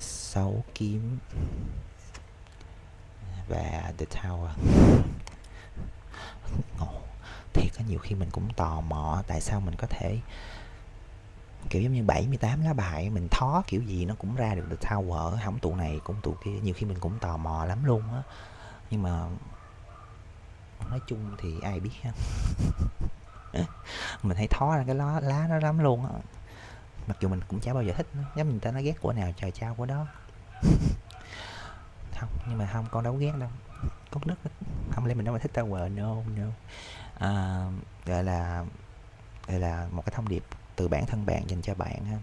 Sáu kiếm. Và The Tower. Ngộ. Thiệt có nhiều khi mình cũng tò mò tại sao mình có thể kiểu giống như 78 lá bài mình thó kiểu gì nó cũng ra được được Tower không tụ này cũng tụ kia nhiều khi mình cũng tò mò lắm luôn á. Nhưng mà nói chung thì ai biết ha. Mình thấy thó ra cái lá lá nó lắm luôn á. Mặc dù mình cũng chả bao giờ thích nó giống người ta nó ghét của nào trời trao của đó. Không nhưng mà không con đâu ghét đâu. Con đất không lẽ mình đâu mà thích Tower no no. À, gọi là gọi là một cái thông điệp từ bản thân bạn dành cho bạn ha?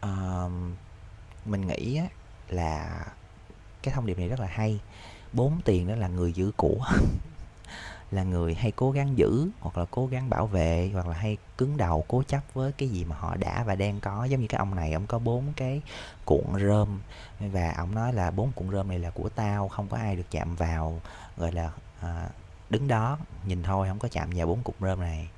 À, mình nghĩ á, là cái thông điệp này rất là hay. Bốn tiền đó là người giữ của là người hay cố gắng giữ hoặc là cố gắng bảo vệ hoặc là hay cứng đầu cố chấp với cái gì mà họ đã và đang có. Giống như cái ông này ông có bốn cái cuộn rơm và ông nói là bốn cuộn rơm này là của tao không có ai được chạm vào gọi là à, đứng đó nhìn thôi không có chạm vào bốn cục rơm này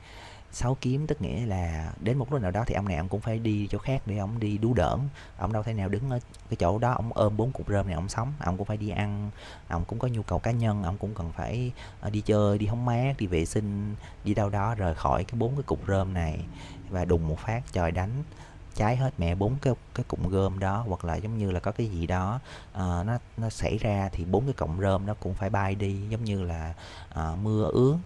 sáu kiếm tức nghĩa là đến một lúc nào đó thì ông này ông cũng phải đi chỗ khác để ông đi đu đỡn ông đâu thể nào đứng ở cái chỗ đó ông ôm bốn cục rơm này ông sống. Ông cũng phải đi ăn ông cũng có nhu cầu cá nhân ông cũng cần phải ờ, đi chơi đi hóng mát đi vệ sinh đi đâu đó rời khỏi cái bốn cái cục rơm này và đùng một phát trời đánh cháy hết mẹ bốn cái cái cụm rơm đó hoặc là giống như là có cái gì đó uh, nó nó xảy ra thì bốn cái cụm rơm nó cũng phải bay đi giống như là uh, mưa ướt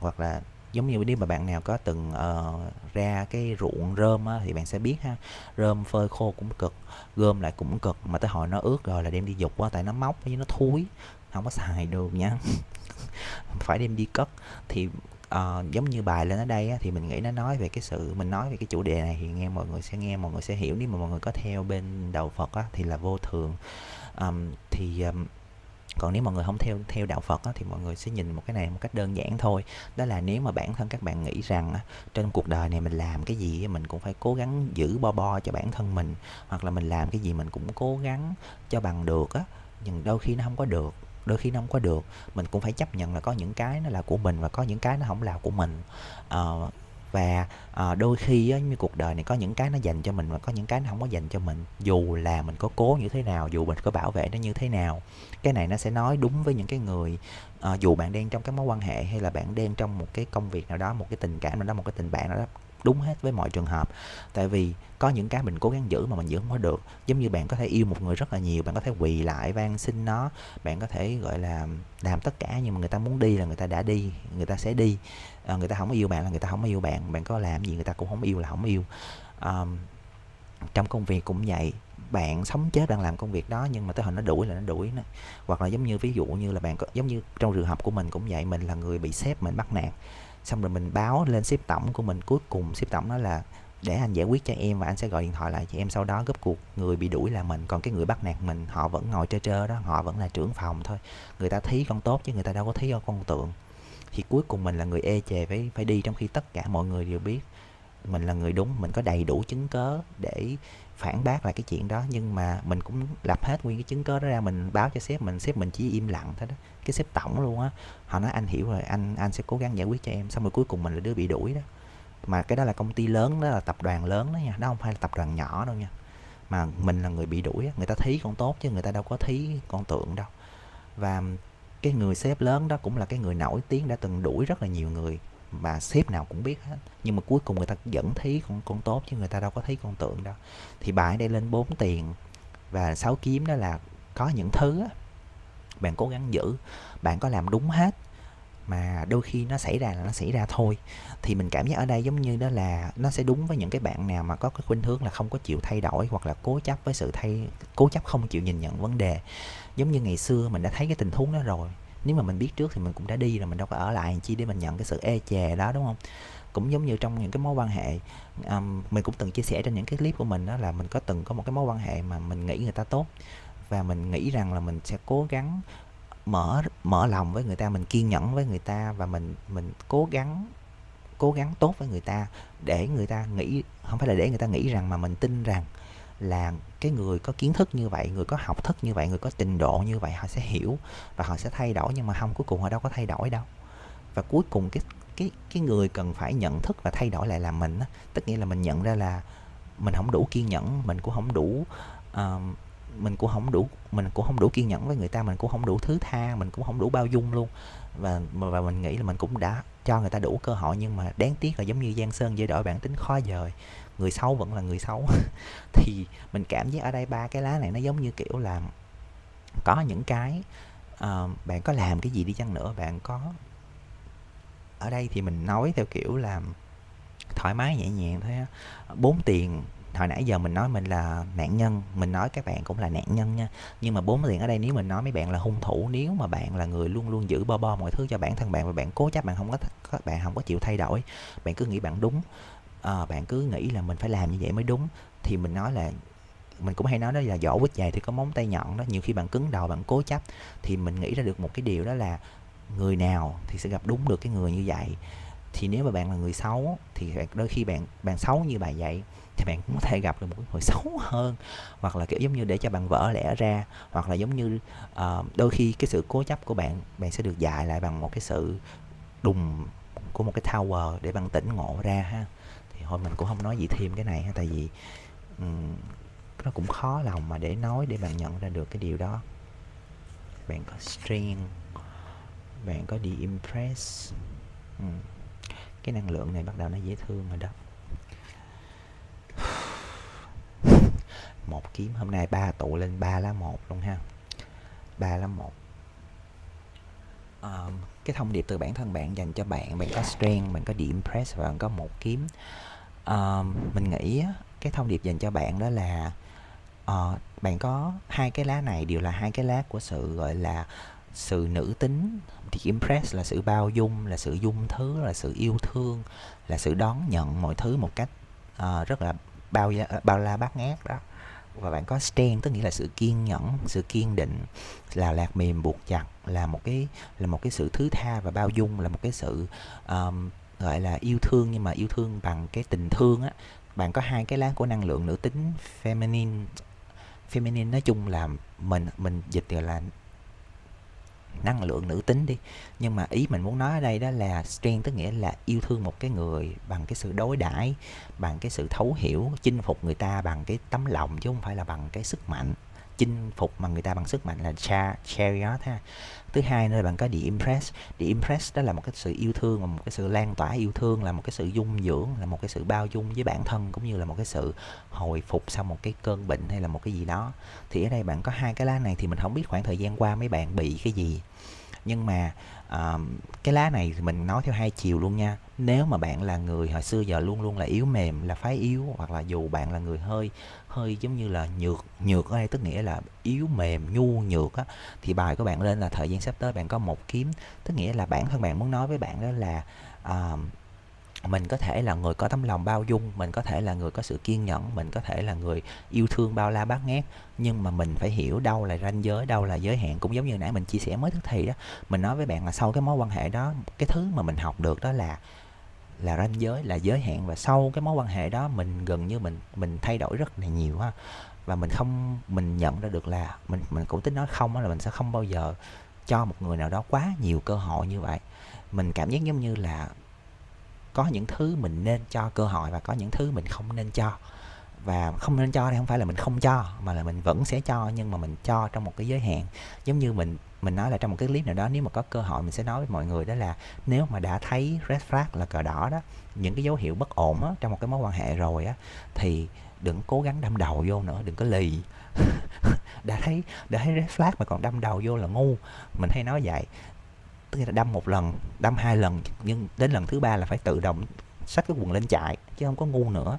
hoặc là giống như nếu mà bạn nào có từng uh, ra cái ruộng rơm á, thì bạn sẽ biết ha. Rơm phơi khô cũng cực gom lại cũng cực mà tới hồi nó ướt rồi là đem đi dục quá tại nó móc với nó thúi không có xài được nha. Phải đem đi cất. Thì uh, giống như bài lên ở đây á, thì mình nghĩ nó nói về cái sự mình nói về cái chủ đề này thì nghe mọi người sẽ nghe mọi người sẽ hiểu. Nếu mà mọi người có theo bên đầu Phật á, thì là vô thường. Um, thì um, còn nếu mọi người không theo theo đạo Phật á, thì mọi người sẽ nhìn một cái này một cách đơn giản thôi. Đó là nếu mà bản thân các bạn nghĩ rằng á, trên cuộc đời này mình làm cái gì mình cũng phải cố gắng giữ bo bo cho bản thân mình hoặc là mình làm cái gì mình cũng cố gắng cho bằng được á nhưng đôi khi nó không có được đôi khi nó không có được. Mình cũng phải chấp nhận là có những cái nó là của mình và có những cái nó không là của mình. À, và à, đôi khi á, như cuộc đời này có những cái nó dành cho mình và có những cái nó không có dành cho mình. Dù là mình có cố như thế nào dù mình có bảo vệ nó như thế nào cái này nó sẽ nói đúng với những cái người à, dù bạn đang trong cái mối quan hệ hay là bạn đang trong một cái công việc nào đó một cái tình cảm nào đó một cái tình bạn nào đó đúng hết với mọi trường hợp. Tại vì có những cái mình cố gắng giữ mà mình giữ không có được. Giống như bạn có thể yêu một người rất là nhiều bạn có thể quỳ lại van xin nó bạn có thể gọi là làm tất cả nhưng mà người ta muốn đi là người ta đã đi người ta sẽ đi à, người ta không yêu bạn là người ta không yêu bạn bạn có làm gì người ta cũng không yêu là không yêu. À, trong công việc cũng vậy bạn sống chết đang làm công việc đó nhưng mà tới hồi nó đuổi là nó đuổi nó. Hoặc là giống như ví dụ như là bạn có giống như trong trường hợp của mình cũng vậy mình là người bị sếp mình bắt nạt xong rồi mình báo lên sếp tổng của mình cuối cùng sếp tổng nói là để anh giải quyết cho em và anh sẽ gọi điện thoại lại cho em sau đó gấp cuộc người bị đuổi là mình. Còn cái người bắt nạt mình họ vẫn ngồi trơ trơ đó họ vẫn là trưởng phòng thôi. Người ta thí con tốt chứ người ta đâu có thí con tượng thì cuối cùng mình là người ê chề phải phải đi trong khi tất cả mọi người đều biết mình là người đúng, mình có đầy đủ chứng cớ để phản bác lại cái chuyện đó. Nhưng mà mình cũng lập hết nguyên cái chứng cớ đó ra, mình báo cho sếp, mình sếp mình chỉ im lặng thôi đó. Cái sếp tổng luôn á, họ nói, anh hiểu rồi, anh anh sẽ cố gắng giải quyết cho em. Xong rồi cuối cùng mình là đứa bị đuổi đó. Mà cái đó là công ty lớn, đó là tập đoàn lớn đó nha đó không phải là tập đoàn nhỏ đâu nha. Mà mình là người bị đuổi người ta thí con tốt chứ người ta đâu có thí con tượng đâu. Và cái người sếp lớn đó cũng là cái người nổi tiếng, đã từng đuổi rất là nhiều người mà sếp nào cũng biết hết. Nhưng mà cuối cùng người ta vẫn thấy con con tốt chứ người ta đâu có thấy con tượng đâu. Thì bài đây lên bốn tiền và sáu kiếm đó là có những thứ bạn cố gắng giữ, bạn có làm đúng hết mà đôi khi nó xảy ra là nó xảy ra thôi. Thì mình cảm giác ở đây giống như đó là nó sẽ đúng với những cái bạn nào mà có cái khuynh hướng là không có chịu thay đổi hoặc là cố chấp với sự thay, cố chấp không chịu nhìn nhận vấn đề giống như ngày xưa mình đã thấy cái tình huống đó rồi. Nếu mà mình biết trước thì mình cũng đã đi rồi mình đâu có ở lại chi để mình nhận cái sự e chè đó đúng không? Cũng giống như trong những cái mối quan hệ um, mình cũng từng chia sẻ trên những cái clip của mình đó là mình có từng có một cái mối quan hệ mà mình nghĩ người ta tốt. Và mình nghĩ rằng là mình sẽ cố gắng mở mở lòng với người ta mình kiên nhẫn với người ta và mình mình cố gắng cố gắng tốt với người ta để người ta nghĩ không phải là để người ta nghĩ rằng mà mình tin rằng là cái người có kiến thức như vậy người có học thức như vậy người có trình độ như vậy họ sẽ hiểu và họ sẽ thay đổi nhưng mà không cuối cùng họ đâu có thay đổi đâu. Và cuối cùng cái cái cái người cần phải nhận thức và thay đổi lại là mình á tất nghĩa là mình nhận ra là mình không đủ kiên nhẫn mình cũng không đủ uh, mình cũng không đủ mình cũng không đủ kiên nhẫn với người ta mình cũng không đủ thứ tha mình cũng không đủ bao dung luôn. Và và mình nghĩ là mình cũng đã cho người ta đủ cơ hội nhưng mà đáng tiếc là giống như Giang Sơn dễ đổi bản tính khó dời người xấu vẫn là người xấu. Thì mình cảm giác ở đây ba cái lá này nó giống như kiểu là có những cái uh, bạn có làm cái gì đi chăng nữa bạn có ở đây thì mình nói theo kiểu là thoải mái nhẹ nhàng thôi bốn tiền hồi nãy giờ mình nói mình là nạn nhân mình nói các bạn cũng là nạn nhân nha. Nhưng mà bốn tiền ở đây nếu mình nói mấy bạn là hung thủ nếu mà bạn là người luôn luôn giữ bo bo mọi thứ cho bản thân bạn và bạn cố chấp bạn không có bạn không có chịu thay đổi bạn cứ nghĩ bạn đúng à, bạn cứ nghĩ là mình phải làm như vậy mới đúng. Thì mình nói là mình cũng hay nói đó là vỏ quýt dài thì có móng tay nhọn đó nhiều khi bạn cứng đầu bạn cố chấp. Thì mình nghĩ ra được một cái điều đó là người nào thì sẽ gặp đúng được cái người như vậy. Thì nếu mà bạn là người xấu thì đôi khi bạn bạn xấu như bà vậy thì bạn cũng có thể gặp được một người xấu hơn. Hoặc là kiểu giống như để cho bạn vỡ lẽ ra hoặc là giống như uh, đôi khi cái sự cố chấp của bạn bạn sẽ được dạy lại bằng một cái sự đùng của một cái tower để bạn tỉnh ngộ ra ha thôi mình cũng không nói gì thêm cái này ha tại vì um, nó cũng khó lòng mà để nói để bạn nhận ra được cái điều đó. Bạn có string bạn có đi impress. Um, cái năng lượng này bắt đầu nó dễ thương rồi đó. Một kiếm hôm nay ba tụ lên ba lá một luôn ha. Ba lá một. Um, cái thông điệp từ bản thân bạn dành cho bạn bạn có strength bạn có điểm impress và bạn có một kiếm um, mình nghĩ cái thông điệp dành cho bạn đó là uh, bạn có hai cái lá này đều là hai cái lá của sự gọi là sự nữ tính thì impress là sự bao dung là sự dung thứ là sự yêu thương là sự đón nhận mọi thứ một cách uh, rất là bao bao la bát ngát đó. Và bạn có stand tức nghĩa là sự kiên nhẫn sự kiên định là lạc mềm buộc chặt là một cái là một cái sự thứ tha và bao dung là một cái sự um, gọi là yêu thương, nhưng mà yêu thương bằng cái tình thương á. Bạn có hai cái lá của năng lượng nữ tính feminine feminine nói chung là mình mình dịch gọi là năng lượng nữ tính đi. Nhưng mà ý mình muốn nói ở đây đó là strength, tức nghĩa là yêu thương một cái người bằng cái sự đối đãi, bằng cái sự thấu hiểu, chinh phục người ta bằng cái tấm lòng chứ không phải là bằng cái sức mạnh chinh phục mà người ta bằng sức mạnh là cha, chariot ha. Thứ hai nữa là bạn có the impress. The impress đó là một cái sự yêu thương và một cái sự lan tỏa yêu thương, là một cái sự dung dưỡng, là một cái sự bao dung với bản thân, cũng như là một cái sự hồi phục sau một cái cơn bệnh hay là một cái gì đó. Thì ở đây bạn có hai cái lá này thì mình không biết khoảng thời gian qua mấy bạn bị cái gì. Nhưng mà uh, cái lá này thì mình nói theo hai chiều luôn nha. Nếu mà bạn là người hồi xưa giờ luôn luôn là yếu mềm là phái yếu hoặc là dù bạn là người hơi hơi giống như là nhược nhược ở đây tức nghĩa là yếu mềm nhu nhược á thì bài của bạn lên là thời gian sắp tới bạn có một kiếm. Tức nghĩa là bản thân bạn muốn nói với bạn đó là uh, mình có thể là người có tấm lòng bao dung, mình có thể là người có sự kiên nhẫn, mình có thể là người yêu thương bao la bát ngát. Nhưng mà mình phải hiểu đâu là ranh giới, đâu là giới hạn. Cũng giống như nãy mình chia sẻ mới thức thì đó, mình nói với bạn là sau cái mối quan hệ đó, cái thứ mà mình học được đó là là ranh giới, là giới hạn. Và sau cái mối quan hệ đó, mình gần như mình mình thay đổi rất là nhiều ha và mình không, mình nhận ra được là mình mình cũng tính nói không là mình sẽ không bao giờ cho một người nào đó quá nhiều cơ hội như vậy. Mình cảm giác giống như là có những thứ mình nên cho cơ hội và có những thứ mình không nên cho. Và không nên cho thì không phải là mình không cho mà là mình vẫn sẽ cho nhưng mà mình cho trong một cái giới hạn. Giống như mình mình nói là trong một cái clip nào đó nếu mà có cơ hội mình sẽ nói với mọi người đó là nếu mà đã thấy red flag là cờ đỏ đó những cái dấu hiệu bất ổn đó, trong một cái mối quan hệ rồi á thì đừng cố gắng đâm đầu vô nữa đừng có lì. Đã thấy đã thấy red flag mà còn đâm đầu vô là ngu. Mình hay nói vậy tức là đâm một lần đâm hai lần nhưng đến lần thứ ba là phải tự động xách cái quần lên chạy chứ không có ngu nữa.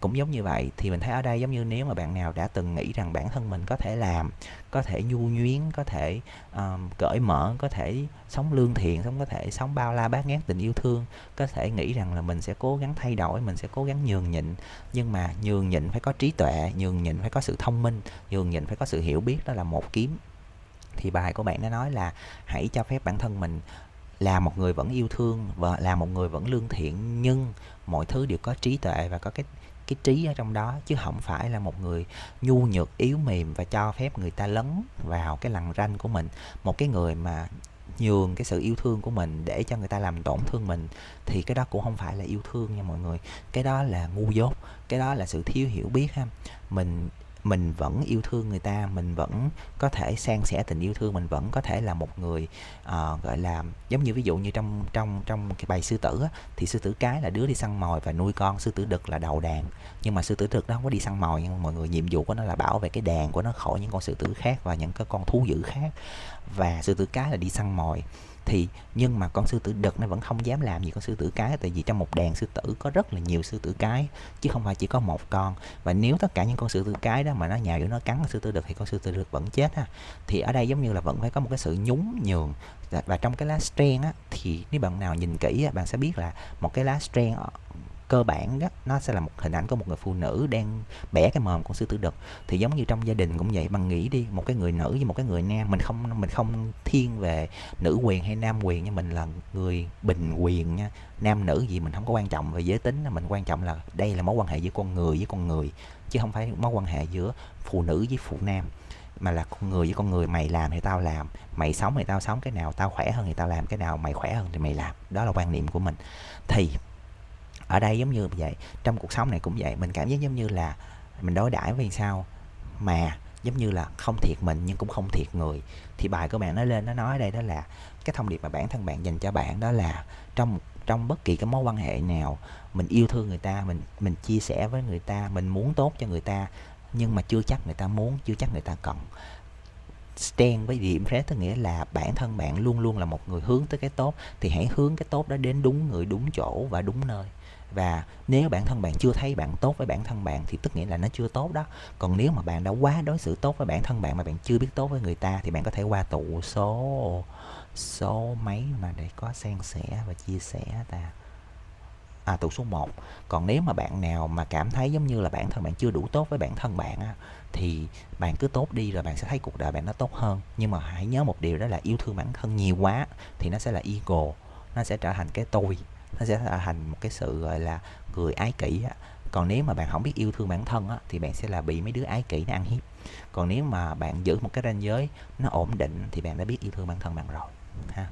Cũng giống như vậy thì mình thấy ở đây giống như nếu mà bạn nào đã từng nghĩ rằng bản thân mình có thể làm có thể nhu nhuyến có thể um, cởi mở có thể sống lương thiện sống có thể sống bao la bát ngát tình yêu thương có thể nghĩ rằng là mình sẽ cố gắng thay đổi mình sẽ cố gắng nhường nhịn. Nhưng mà nhường nhịn phải có trí tuệ nhường nhịn phải có sự thông minh nhường nhịn phải có sự hiểu biết đó là một kiếm thì bài của bạn đã nói là hãy cho phép bản thân mình là một người vẫn yêu thương và là một người vẫn lương thiện, nhưng mọi thứ đều có trí tuệ và có cái cái trí ở trong đó, chứ không phải là một người nhu nhược, yếu mềm và cho phép người ta lấn vào cái lằn ranh của mình. Một cái người mà nhường cái sự yêu thương của mình để cho người ta làm tổn thương mình thì cái đó cũng không phải là yêu thương nha mọi người. Cái đó là ngu dốt, cái đó là sự thiếu hiểu biết ha. Mình mình vẫn yêu thương người ta mình vẫn có thể san sẻ tình yêu thương mình vẫn có thể là một người uh, gọi là giống như ví dụ như trong trong trong cái bài sư tử á, thì sư tử cái là đứa đi săn mồi và nuôi con sư tử đực là đầu đàn. Nhưng mà sư tử đực đó không có đi săn mồi nhưng mọi người nhiệm vụ của nó là bảo vệ cái đàn của nó khỏi những con sư tử khác và những cái con thú dữ khác. Và sư tử cái là đi săn mồi thì nhưng mà con sư tử đực nó vẫn không dám làm gì con sư tử cái tại vì trong một đàn sư tử có rất là nhiều sư tử cái chứ không phải chỉ có một con. Và nếu tất cả những con sư tử cái đó mà nó nhào vô nó cắn con sư tử đực thì con sư tử đực vẫn chết ha. Thì ở đây giống như là vẫn phải có một cái sự nhún nhường. Và trong cái lá stren á thì nếu bạn nào nhìn kỹ á, bạn sẽ biết là một cái lá stren cơ bản đó, nó sẽ là một hình ảnh của một người phụ nữ đang bẻ cái mồm con sư tử đực. Thì giống như trong gia đình cũng vậy, bằng nghĩ đi, một cái người nữ với một cái người nam, mình không mình không thiên về nữ quyền hay nam quyền nhưng mình là người bình quyền nha. Nam nữ gì mình không có quan trọng về giới tính mình quan trọng là đây là mối quan hệ giữa con người với con người, chứ không phải mối quan hệ giữa phụ nữ với phụ nam. Mà là con người với con người, mày làm thì tao làm, mày sống thì tao sống, cái nào tao khỏe hơn thì tao làm, cái nào mày khỏe hơn thì mày làm. Đó là quan niệm của mình. Thì ở đây giống như vậy, trong cuộc sống này cũng vậy. Mình cảm giác giống như là mình đối đãi vì sao mà giống như là không thiệt mình nhưng cũng không thiệt người. Thì bài của bạn nó lên, nó nói đây đó là cái thông điệp mà bản thân bạn dành cho bạn đó là trong trong bất kỳ cái mối quan hệ nào, mình yêu thương người ta, mình mình chia sẻ với người ta, mình muốn tốt cho người ta nhưng mà chưa chắc người ta muốn, chưa chắc người ta cần. Stand với điểm rét có nghĩa là bản thân bạn luôn luôn là một người hướng tới cái tốt thì hãy hướng cái tốt đó đến đúng người, đúng chỗ và đúng nơi và nếu bản thân bạn chưa thấy bạn tốt với bản thân bạn thì tức nghĩa là nó chưa tốt đó. Còn nếu mà bạn đã quá đối xử tốt với bản thân bạn mà bạn chưa biết tốt với người ta thì bạn có thể qua tụ số số mấy mà để có san sẻ và chia sẻ ta. À tụ số 1 còn nếu mà bạn nào mà cảm thấy giống như là bản thân bạn chưa đủ tốt với bản thân bạn á, thì bạn cứ tốt đi rồi bạn sẽ thấy cuộc đời bạn nó tốt hơn. Nhưng mà hãy nhớ một điều đó là yêu thương bản thân nhiều quá thì nó sẽ là ego nó sẽ trở thành cái tôi nó sẽ thành một cái sự gọi là người ái kỷ á. còn nếu mà bạn không biết yêu thương bản thân á, thì bạn sẽ là bị mấy đứa ái kỷ nó ăn hiếp còn nếu mà bạn giữ một cái ranh giới nó ổn định thì bạn đã biết yêu thương bản thân bạn rồi ha